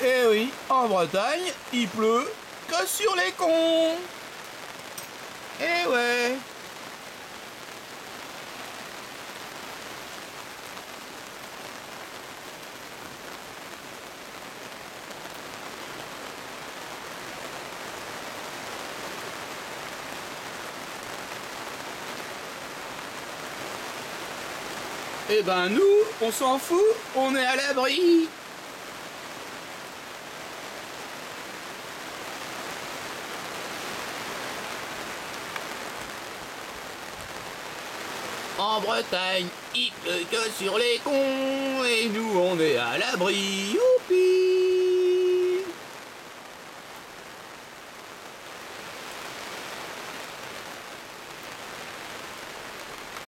Eh oui, en Bretagne, il pleut que sur les cons. Eh ouais. Eh ben nous, on s'en fout, on est à l'abri. En Bretagne, il pleut que sur les cons, et nous on est à l'abri,